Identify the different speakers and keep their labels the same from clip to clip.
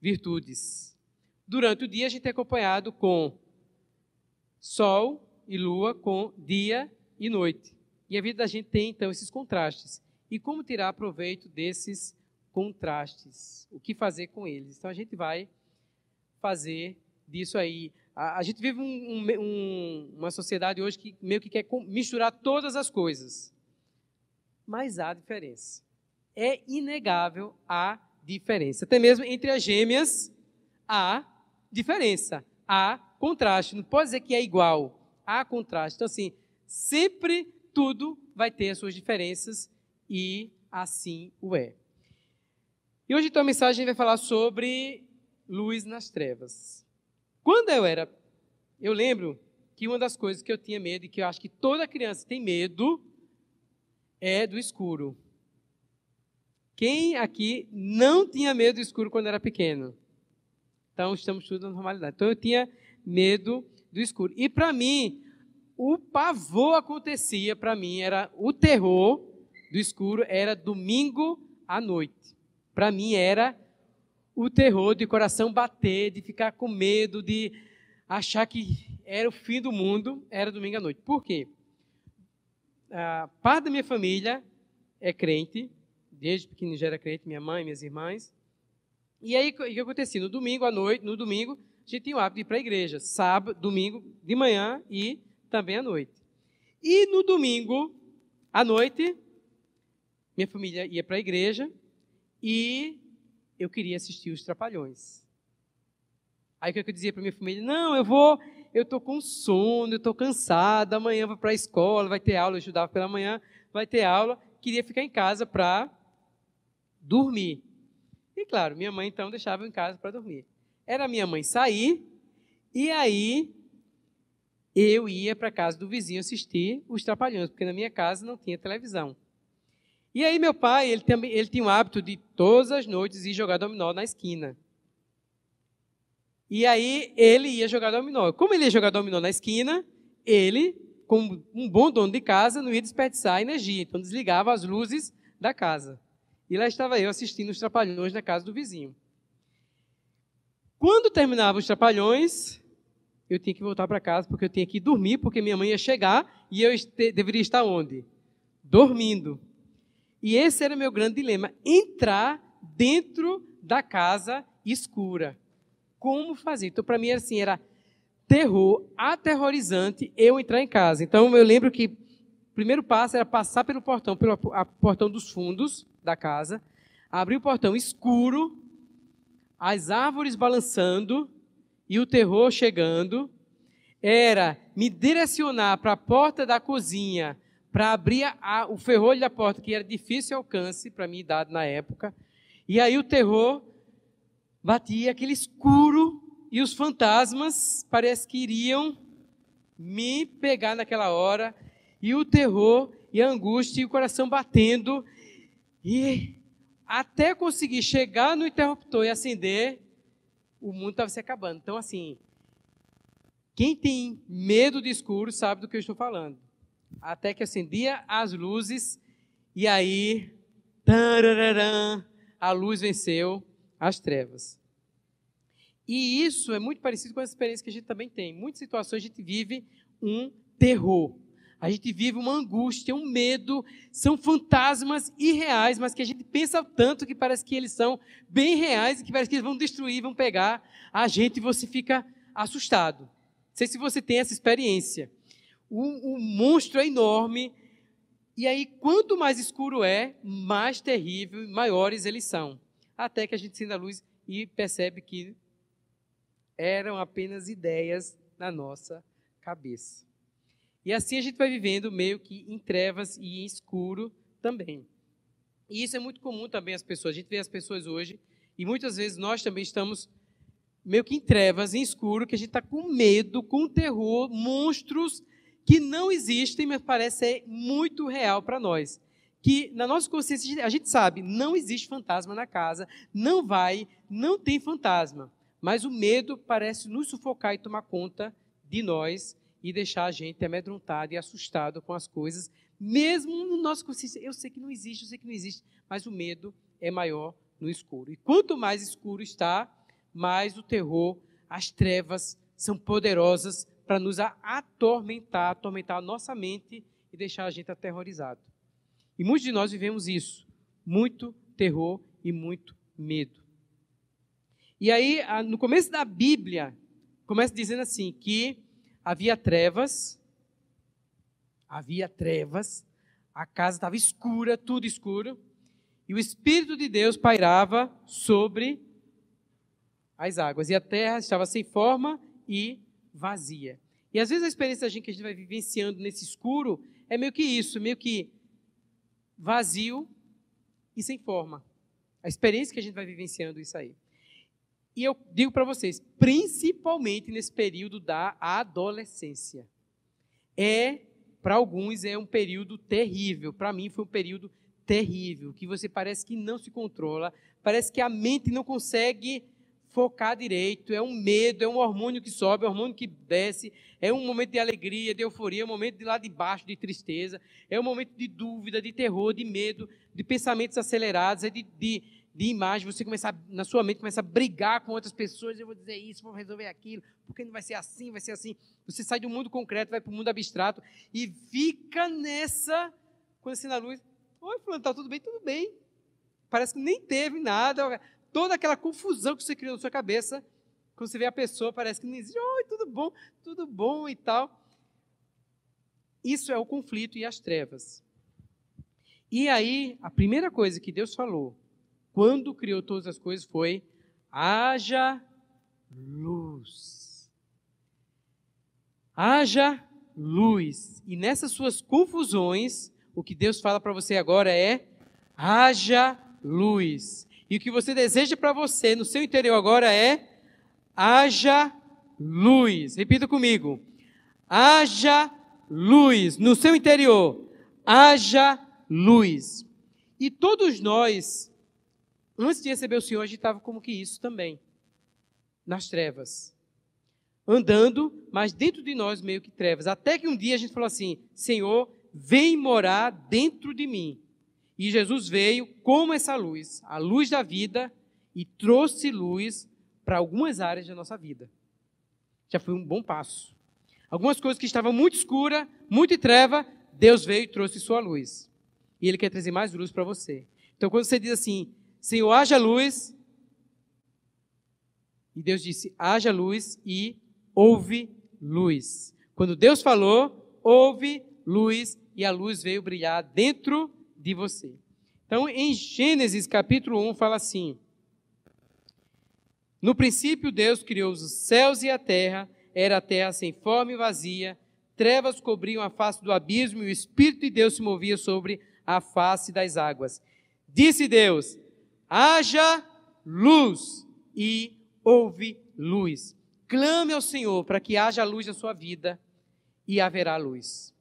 Speaker 1: Virtudes. Durante o dia a gente é acompanhado com sol e lua, com dia e noite. E a vida da gente tem então esses contrastes. E como tirar proveito desses contrastes? O que fazer com eles? Então a gente vai fazer disso aí. A, a gente vive um, um, uma sociedade hoje que meio que quer misturar todas as coisas. Mas há diferença. É inegável a diferença. Até mesmo entre as gêmeas há diferença. Há contraste. Não pode dizer que é igual. Há contraste. Então, assim, sempre tudo vai ter as suas diferenças e assim o é. E hoje, então, a mensagem vai falar sobre luz nas trevas. Quando eu era, eu lembro que uma das coisas que eu tinha medo e que eu acho que toda criança tem medo é do escuro. Quem aqui não tinha medo do escuro quando era pequeno? Então estamos tudo na normalidade. Então eu tinha medo do escuro. E para mim, o pavor acontecia para mim era o terror do escuro era domingo à noite. Para mim era o terror de coração bater, de ficar com medo, de achar que era o fim do mundo, era domingo à noite. Por quê? A parte da minha família é crente, desde pequeno já era crente, minha mãe, minhas irmãs. E aí, o que acontecia? No domingo à noite, no domingo, a gente tinha o hábito de ir para a igreja, sábado, domingo, de manhã e também à noite. E no domingo à noite, minha família ia para a igreja e eu queria assistir os Trapalhões. Aí o que eu dizia para minha família? Não, eu vou, eu estou com sono, eu estou cansada, amanhã vou para a escola, vai ter aula, eu estudava pela manhã, vai ter aula, queria ficar em casa para dormir. E claro, minha mãe então deixava em casa para dormir. Era minha mãe sair, e aí eu ia para a casa do vizinho assistir os Trapalhões, porque na minha casa não tinha televisão. E aí meu pai, ele, também, ele tinha o hábito de todas as noites ir jogar dominó na esquina. E aí ele ia jogar dominó. Como ele ia jogar dominó na esquina, ele, como um bom dono de casa, não ia desperdiçar energia. Então desligava as luzes da casa. E lá estava eu assistindo os trapalhões na casa do vizinho. Quando terminava os trapalhões, eu tinha que voltar para casa porque eu tinha que dormir, porque minha mãe ia chegar e eu deveria estar onde? Dormindo. E esse era o meu grande dilema: entrar dentro da casa escura. Como fazer? Então, para mim, era assim, era terror, aterrorizante eu entrar em casa. Então, eu lembro que o primeiro passo era passar pelo portão, pelo portão dos fundos da casa, abrir o portão escuro, as árvores balançando e o terror chegando. Era me direcionar para a porta da cozinha para abrir a, o ferrolho da porta, que era difícil alcance para minha idade na época. E aí o terror batia aquele escuro e os fantasmas parece que iriam me pegar naquela hora. E o terror e a angústia e o coração batendo. E até conseguir chegar no interruptor e acender, o mundo estava se acabando. Então, assim, quem tem medo de escuro sabe do que eu estou falando até que acendia as luzes e aí a luz venceu as trevas. E isso é muito parecido com as experiências que a gente também tem. Em muitas situações a gente vive um terror. A gente vive uma angústia, um medo, são fantasmas irreais, mas que a gente pensa tanto que parece que eles são bem reais e que parece que eles vão destruir, vão pegar a gente e você fica assustado. Não sei se você tem essa experiência o, o monstro é enorme. E aí, quanto mais escuro é, mais terrível, maiores eles são. Até que a gente acende a luz e percebe que eram apenas ideias na nossa cabeça. E assim a gente vai vivendo meio que em trevas e em escuro também. E isso é muito comum também as pessoas. A gente vê as pessoas hoje e muitas vezes nós também estamos meio que em trevas, em escuro, que a gente está com medo, com terror, monstros que não existem, mas parece ser muito real para nós, que na nossa consciência a gente sabe, não existe fantasma na casa, não vai, não tem fantasma. Mas o medo parece nos sufocar e tomar conta de nós e deixar a gente amedrontado e assustado com as coisas, mesmo no nosso consciência. Eu sei que não existe, eu sei que não existe, mas o medo é maior no escuro. E quanto mais escuro está, mais o terror, as trevas são poderosas para nos atormentar, atormentar a nossa mente e deixar a gente aterrorizado. E muitos de nós vivemos isso, muito terror e muito medo. E aí, no começo da Bíblia, começa dizendo assim: que havia trevas, havia trevas, a casa estava escura, tudo escuro, e o Espírito de Deus pairava sobre as águas, e a terra estava sem forma e vazia. E às vezes a experiência que a gente vai vivenciando nesse escuro é meio que isso, meio que vazio e sem forma. A experiência que a gente vai vivenciando isso aí. E eu digo para vocês, principalmente nesse período da adolescência. É, para alguns, é um período terrível. Para mim, foi um período terrível, que você parece que não se controla, parece que a mente não consegue focar direito, é um medo, é um hormônio que sobe, é um hormônio que desce, é um momento de alegria, de euforia, é um momento de lá de baixo, de tristeza, é um momento de dúvida, de terror, de medo, de pensamentos acelerados, é de, de de imagem, você começar, na sua mente, começa a brigar com outras pessoas, eu vou dizer isso, vou resolver aquilo, porque não vai ser assim, vai ser assim. Você sai do mundo concreto, vai para o mundo abstrato e fica nessa, quando você na luz, oi, fulano, está tudo bem? Tudo bem. Parece que nem teve nada, toda aquela confusão que você criou na sua cabeça, quando você vê a pessoa, parece que não existe, oi, tudo bom, tudo bom e tal. Isso é o conflito e as trevas. E aí, a primeira coisa que Deus falou quando criou todas as coisas, foi: haja luz. Haja luz. E nessas suas confusões, o que Deus fala para você agora é: haja luz. E o que você deseja para você no seu interior agora é: haja luz. Repita comigo: haja luz no seu interior. Haja luz. E todos nós Antes de receber o Senhor, a gente estava como que isso também, nas trevas. Andando, mas dentro de nós meio que trevas. Até que um dia a gente falou assim: Senhor, vem morar dentro de mim. E Jesus veio como essa luz, a luz da vida, e trouxe luz para algumas áreas da nossa vida. Já foi um bom passo. Algumas coisas que estavam muito escuras, muito em treva, Deus veio e trouxe sua luz. E Ele quer trazer mais luz para você. Então, quando você diz assim, Senhor, haja luz. E Deus disse: haja luz e houve luz. Quando Deus falou, houve luz e a luz veio brilhar dentro de você. Então, em Gênesis capítulo 1, fala assim: No princípio, Deus criou os céus e a terra, era a terra sem forma e vazia, trevas cobriam a face do abismo e o Espírito de Deus se movia sobre a face das águas. Disse Deus: haja luz e houve luz. Clame ao Senhor para que haja luz na sua vida e haverá luz.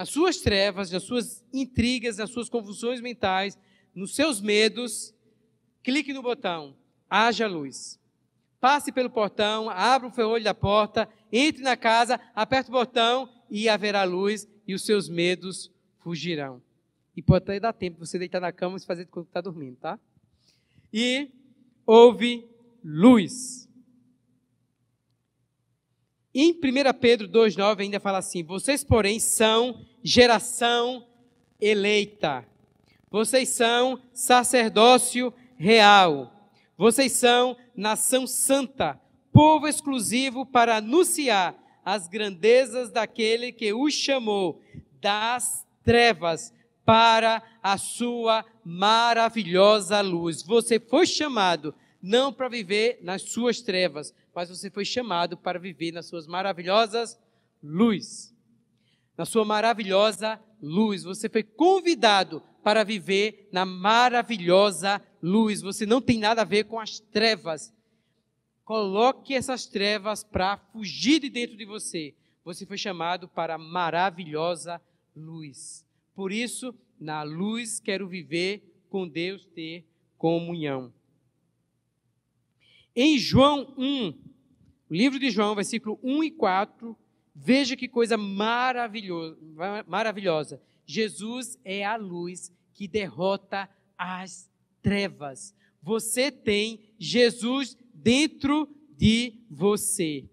Speaker 1: Nas suas trevas, nas suas intrigas, nas suas confusões mentais, nos seus medos, clique no botão, haja luz. Passe pelo portão, abra o ferrolho da porta, entre na casa, aperte o botão e haverá luz e os seus medos fugirão. E pode até dar tempo de você deitar na cama e fazer quando está dormindo, tá? e houve luz. Em 1 Pedro 2,9 ainda fala assim: Vocês, porém, são geração eleita. Vocês são sacerdócio real. Vocês são nação santa, povo exclusivo para anunciar as grandezas daquele que os chamou das trevas para a sua maravilhosa luz. Você foi chamado não para viver nas suas trevas, mas você foi chamado para viver nas suas maravilhosas luz. Na sua maravilhosa luz. Você foi convidado para viver na maravilhosa luz. Você não tem nada a ver com as trevas. Coloque essas trevas para fugir de dentro de você. Você foi chamado para a maravilhosa luz. Por isso, Na luz quero viver, com Deus ter comunhão. Em João 1, o livro de João, versículo 1 e 4, veja que coisa maravilhosa. Jesus é a luz que derrota as trevas. Você tem Jesus dentro de você.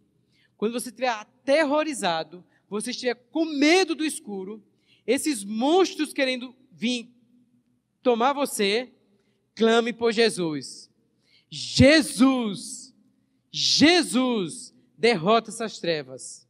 Speaker 1: Quando você estiver aterrorizado, você estiver com medo do escuro, esses monstros querendo vir tomar você, clame por Jesus. Jesus, Jesus derrota essas trevas.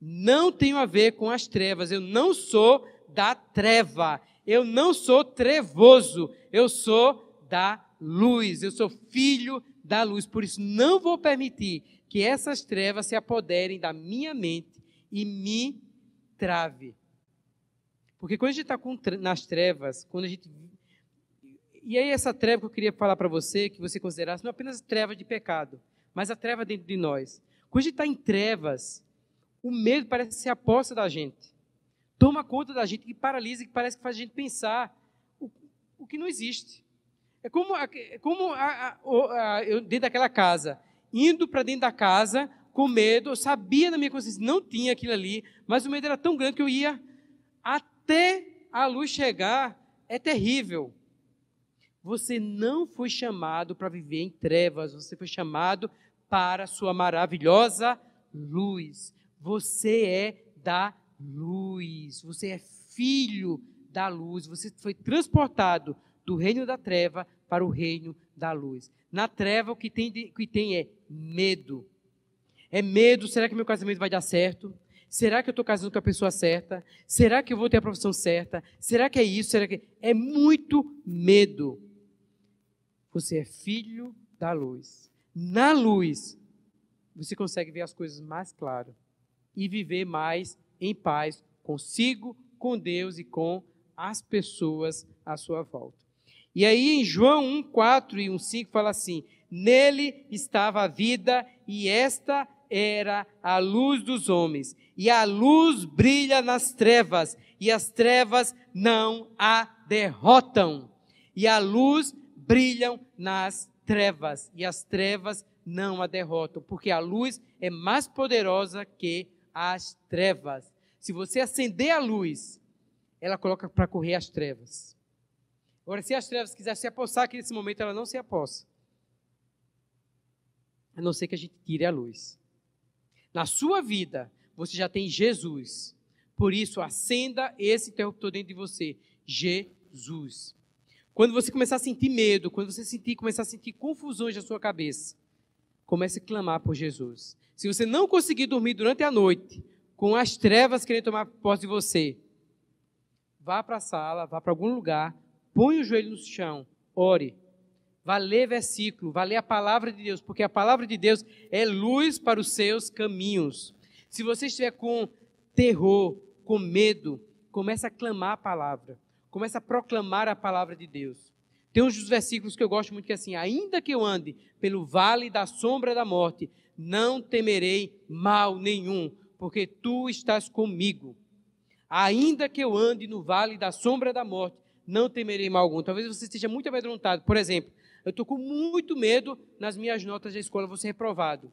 Speaker 1: Não tenho a ver com as trevas, eu não sou da treva, eu não sou trevoso, eu sou da luz, eu sou filho da luz. Por isso, não vou permitir que essas trevas se apoderem da minha mente e me trave. Porque quando a gente está nas trevas, quando a gente. E aí, essa treva que eu queria falar para você, que você considerasse, não é apenas treva de pecado, mas a treva dentro de nós. Quando a gente está em trevas, o medo parece que se aposta da gente. Toma conta da gente, que paralisa, que parece que faz a gente pensar o, o que não existe. É como, é como a, a, a, eu, dentro daquela casa, indo para dentro da casa com medo, eu sabia na minha consciência, não tinha aquilo ali, mas o medo era tão grande que eu ia até a luz chegar. É terrível. Você não foi chamado para viver em trevas, você foi chamado para a sua maravilhosa luz. Você é da luz, você é filho da luz, você foi transportado do reino da treva para o reino da luz. Na treva, o que tem, o que tem é medo. É medo, será que meu casamento vai dar certo? Será que eu estou casando com a pessoa certa? Será que eu vou ter a profissão certa? Será que é isso? Será que é muito medo? Você é filho da luz. Na luz, você consegue ver as coisas mais claro e viver mais em paz consigo, com Deus e com as pessoas à sua volta. E aí em João 1, 4 e 1, 5 fala assim: Nele estava a vida, e esta era a luz dos homens. E a luz brilha nas trevas, e as trevas não a derrotam. E a luz brilha nas trevas, e as trevas não a derrotam, porque a luz é mais poderosa que as trevas. Se você acender a luz, ela coloca para correr as trevas. Agora, se as trevas quiserem se apossar aqui nesse momento, ela não se apossa. A não ser que a gente tire a luz. Na sua vida, você já tem Jesus. Por isso, acenda esse interruptor dentro de você. Jesus. Quando você começar a sentir medo, quando você sentir, começar a sentir confusões na sua cabeça, comece a clamar por Jesus. Se você não conseguir dormir durante a noite, com as trevas querendo tomar posse de você, vá para a sala, vá para algum lugar, põe o joelho no chão, ore. Vá ler versículo, vá ler a palavra de Deus, porque a palavra de Deus é luz para os seus caminhos. Se você estiver com terror, com medo, comece a clamar a palavra. Comece a proclamar a palavra de Deus. Tem uns dos versículos que eu gosto muito que é assim: ainda que eu ande pelo vale da sombra da morte, não temerei mal nenhum, porque tu estás comigo. Ainda que eu ande no vale da sombra da morte, não temerei mal algum. Talvez você esteja muito amedrontado. Por exemplo, eu estou com muito medo nas minhas notas da escola, vou ser reprovado.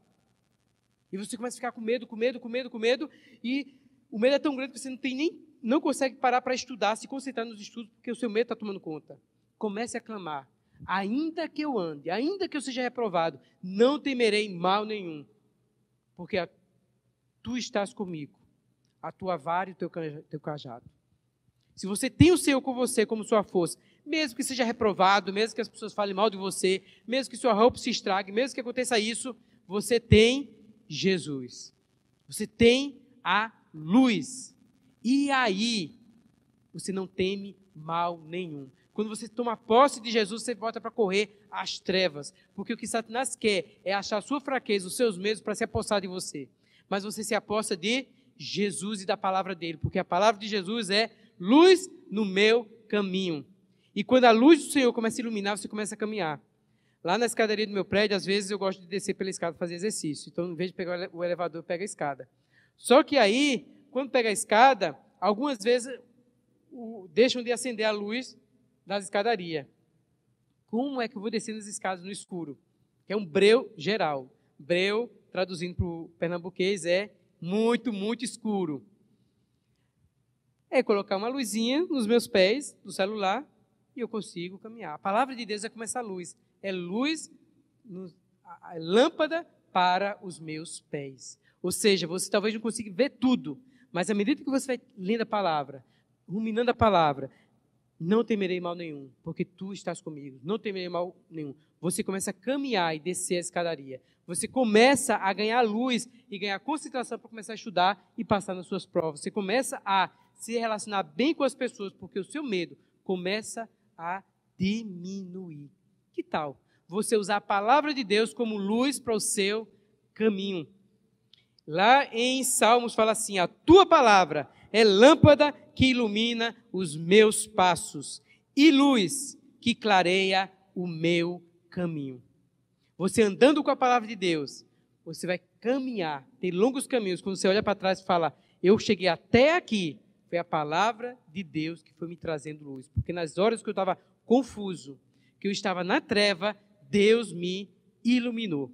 Speaker 1: E você começa a ficar com medo, com medo, com medo, com medo, e o medo é tão grande que você não tem nem, não consegue parar para estudar, se concentrar nos estudos, porque o seu medo está tomando conta. Comece a clamar. Ainda que eu ande, ainda que eu seja reprovado, não temerei mal nenhum, porque a, tu estás comigo, a tua vara e o teu, teu cajado. Se você tem o Senhor com você como sua força, mesmo que seja reprovado, mesmo que as pessoas falem mal de você, mesmo que sua roupa se estrague, mesmo que aconteça isso, você tem Jesus. Você tem a luz. E aí, você não teme mal nenhum. Quando você toma posse de Jesus, você volta para correr às trevas. Porque o que Satanás quer é achar a sua fraqueza, os seus medos para se apossar de você. Mas você se aposta de Jesus e da palavra dele. Porque a palavra de Jesus é luz no meu caminho. E quando a luz do Senhor começa a iluminar, você começa a caminhar. Lá na escadaria do meu prédio, às vezes eu gosto de descer pela escada fazer exercício. Então, em vez de pegar o elevador, eu pego a escada. Só que aí, quando pega a escada, algumas vezes o, deixam de acender a luz das escadarias. Como é que eu vou descer nas escadas no escuro? É um breu geral. Breu, traduzindo para o pernambuquês, é muito, muito escuro. É colocar uma luzinha nos meus pés do celular e eu consigo caminhar. A palavra de Deus é como essa luz. É luz, lâmpada para os meus pés. Ou seja, você talvez não consiga ver tudo, mas à medida que você vai lendo a palavra, ruminando a palavra, não temerei mal nenhum, porque tu estás comigo. Não temerei mal nenhum. Você começa a caminhar e descer a escadaria. Você começa a ganhar luz e ganhar concentração para começar a estudar e passar nas suas provas. Você começa a se relacionar bem com as pessoas, porque o seu medo começa a diminuir. Que tal você usar a palavra de Deus como luz para o seu caminho? Lá em Salmos fala assim: A tua palavra é lâmpada que ilumina os meus passos e luz que clareia o meu caminho. Você andando com a palavra de Deus, você vai caminhar, tem longos caminhos. Quando você olha para trás e fala, eu cheguei até aqui, foi a palavra de Deus que foi me trazendo luz. Porque nas horas que eu estava confuso, que eu estava na treva, Deus me iluminou.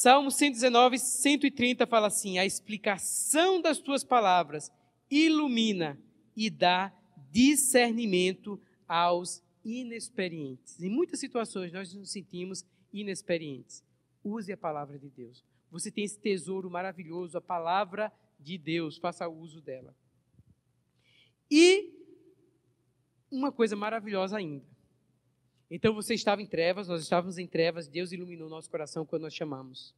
Speaker 1: Salmo 119, 130 fala assim: A explicação das tuas palavras ilumina e dá discernimento aos inexperientes. Em muitas situações nós nos sentimos inexperientes. Use a palavra de Deus. Você tem esse tesouro maravilhoso, a palavra de Deus, faça uso dela. E uma coisa maravilhosa ainda. Então você estava em trevas, nós estávamos em trevas, Deus iluminou nosso coração quando nós chamamos.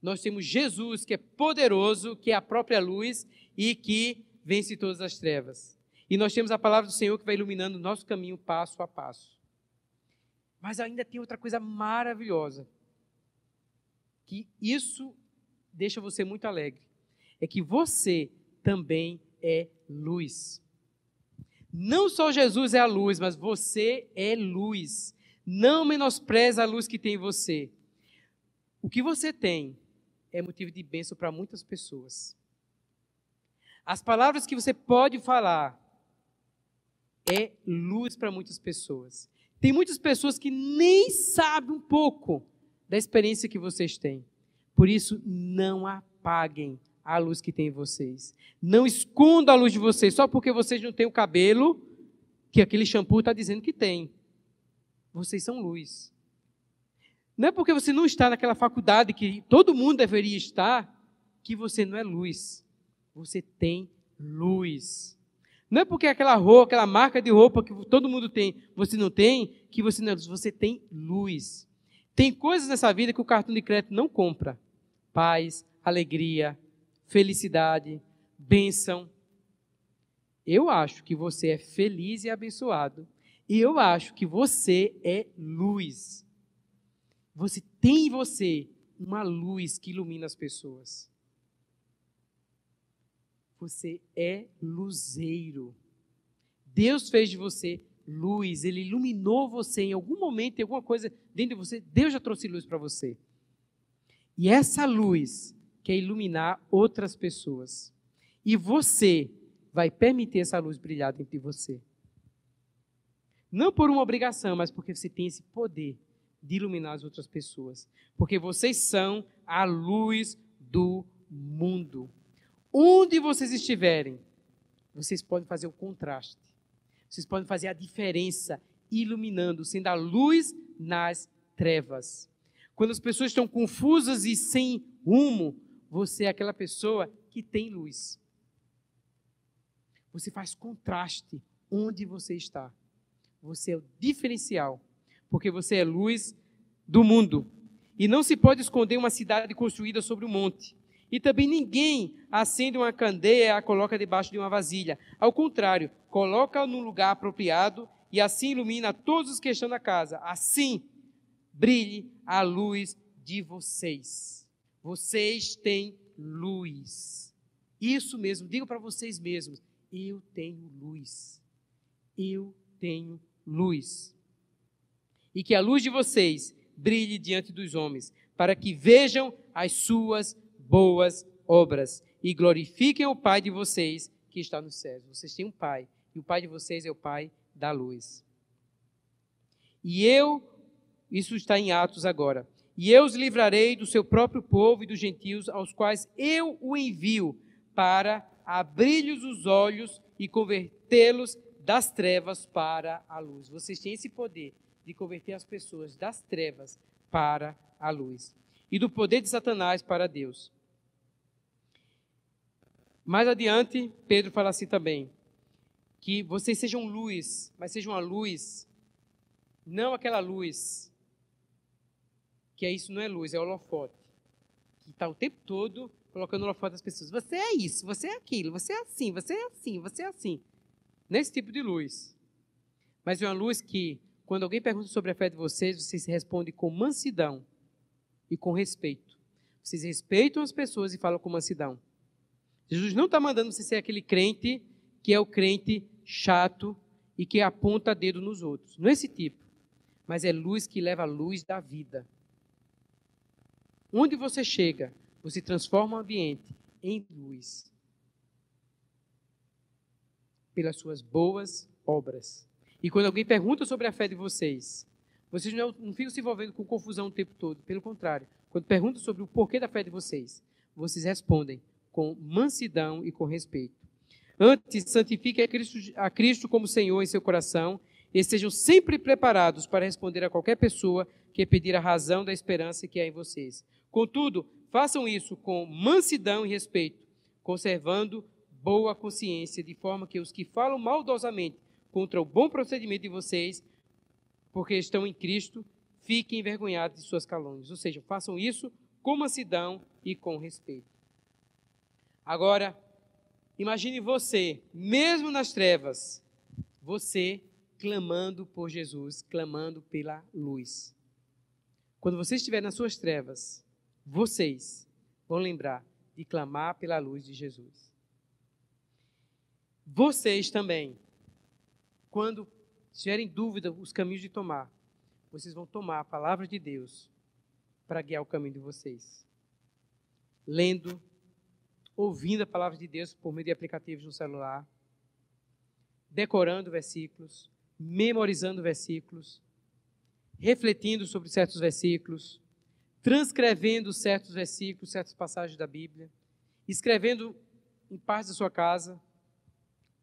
Speaker 1: Nós temos Jesus, que é poderoso, que é a própria luz e que vence todas as trevas. E nós temos a palavra do Senhor que vai iluminando o nosso caminho passo a passo. Mas ainda tem outra coisa maravilhosa, que isso deixa você muito alegre. É que você também é luz. Não só Jesus é a luz, mas você é luz. Não menospreze a luz que tem em você. O que você tem é motivo de bênção para muitas pessoas. As palavras que você pode falar é luz para muitas pessoas. Tem muitas pessoas que nem sabem um pouco da experiência que vocês têm. Por isso, não apaguem a luz que tem em vocês. Não esconda a luz de vocês só porque vocês não têm o cabelo que aquele shampoo está dizendo que tem. Vocês são luz. Não é porque você não está naquela faculdade que todo mundo deveria estar que você não é luz. Você tem luz. Não é porque aquela roupa, aquela marca de roupa que todo mundo tem, você não tem, que você não é luz. Você tem luz. Tem coisas nessa vida que o cartão de crédito não compra: paz, alegria, felicidade, bênção. Eu acho que você é feliz e abençoado. E eu acho que você é luz. Você tem em você uma luz que ilumina as pessoas. Você é luzeiro. Deus fez de você luz, Ele iluminou você em algum momento, em alguma coisa dentro de você. Deus já trouxe luz para você. E essa luz quer iluminar outras pessoas. E você vai permitir essa luz brilhar dentro de você. Não por uma obrigação, mas porque você tem esse poder de iluminar as outras pessoas. Porque vocês são a luz do mundo. Onde vocês estiverem, vocês podem fazer o contraste. Vocês podem fazer a diferença, iluminando, sendo a luz nas trevas. Quando as pessoas estão confusas e sem rumo, você é aquela pessoa que tem luz. Você faz contraste onde você está. Você é o diferencial, porque você é luz do mundo. E não se pode esconder uma cidade construída sobre um monte. E também ninguém acende uma candeia e a coloca debaixo de uma vasilha. Ao contrário, coloca no lugar apropriado e assim ilumina todos os que estão na casa. Assim brilhe a luz de vocês. Vocês têm luz. Isso mesmo, digo para vocês mesmos: eu tenho luz. Eu tenho luz. E que a luz de vocês brilhe diante dos homens, para que vejam as suas boas obras e glorifiquem o Pai de vocês que está nos céus. Vocês têm um Pai, e o Pai de vocês é o Pai da luz. E eu, isso está em Atos agora, e eu os livrarei do seu próprio povo e dos gentios, aos quais eu o envio, para abrir-lhes os olhos e convertê-los das trevas para a luz. Vocês têm esse poder de converter as pessoas das trevas para a luz. E do poder de Satanás para Deus. Mais adiante, Pedro fala assim também: que vocês sejam luz, mas sejam uma luz, não aquela luz, que é isso, não é luz, é holofote, que está o tempo todo colocando holofote das pessoas. Você é isso, você é aquilo, você é assim, você é assim, você é assim. Nesse tipo de luz. Mas é uma luz que, quando alguém pergunta sobre a fé de vocês, vocês respondem com mansidão e com respeito. Vocês respeitam as pessoas e falam com mansidão. Jesus não está mandando você ser aquele crente que é o crente chato e que aponta dedo nos outros. Não é esse tipo. Mas é luz que leva a luz da vida. Onde você chega, você transforma o ambiente em luz. Pelas suas boas obras. E quando alguém pergunta sobre a fé de vocês, vocês não, não ficam se envolvendo com confusão o tempo todo. Pelo contrário, quando perguntam sobre o porquê da fé de vocês, vocês respondem com mansidão e com respeito. Antes, santifique a Cristo, a Cristo como Senhor em seu coração e estejam sempre preparados para responder a qualquer pessoa que pedir a razão da esperança que há em vocês. Contudo, façam isso com mansidão e respeito, conservando boa consciência, de forma que os que falam maldosamente contra o bom procedimento de vocês, porque estão em Cristo, fiquem envergonhados de suas calúnias. Ou seja, façam isso com mansidão e com respeito. Agora, imagine você, mesmo nas trevas, você clamando por Jesus, clamando pela luz. Quando você estiver nas suas trevas, vocês vão lembrar de clamar pela luz de Jesus. Vocês também, quando tiverem dúvida os caminhos de tomar, vocês vão tomar a palavra de Deus para guiar o caminho de vocês. Lendo, ouvindo a palavra de Deus por meio de aplicativos no celular, decorando versículos, memorizando versículos, refletindo sobre certos versículos, transcrevendo certos versículos, certas passagens da Bíblia, escrevendo em partes da sua casa,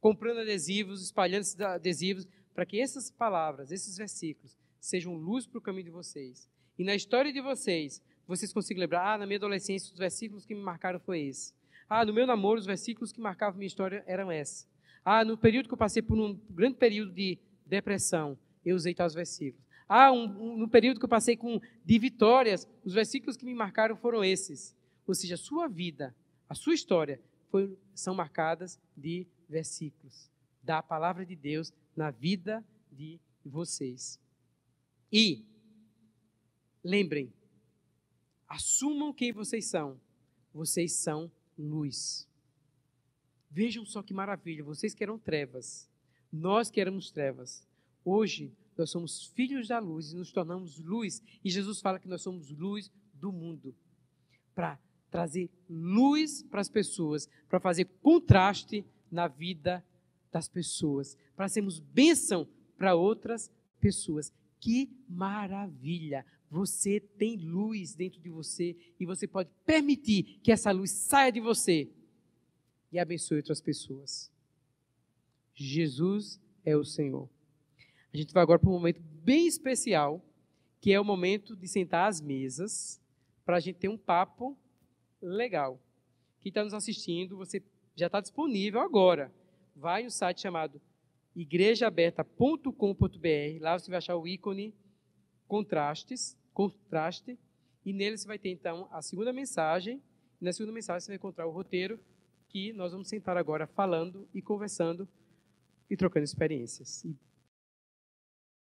Speaker 1: comprando adesivos, espalhando esses adesivos, para que essas palavras, esses versículos, sejam luz para o caminho de vocês. E na história de vocês, vocês consigam lembrar, ah, na minha adolescência, os versículos que me marcaram foi esse. Ah, no meu namoro, os versículos que marcavam minha história eram esses. Ah, no período que eu passei por um grande período de depressão, eu usei tais versículos. Ah, um, um, no período que eu passei com de vitórias, os versículos que me marcaram foram esses. Ou seja, a sua vida, a sua história, foi, são marcadas de versículos da palavra de Deus na vida de vocês. E lembrem, assumam quem vocês são. Vocês são luz. Vejam só que maravilha, vocês que eram trevas, nós que éramos trevas. Hoje nós somos filhos da luz e nos tornamos luz. E Jesus fala que nós somos luz do mundo. Para trazer luz para as pessoas, para fazer contraste na vida das pessoas, para sermos bênção para outras pessoas. Que maravilha! Você tem luz dentro de você e você pode permitir que essa luz saia de você e abençoe outras pessoas. Jesus é o Senhor. A gente vai agora para um momento bem especial, que é o momento de sentar às mesas para a gente ter um papo legal. Quem está nos assistindo, você já está disponível agora. Vai no site chamado igrejaaberta.com.br. Lá você vai achar o ícone contrastes, contraste, e nele você vai ter então a segunda mensagem. E na segunda mensagem você vai encontrar o roteiro que nós vamos sentar agora falando e conversando e trocando experiências. E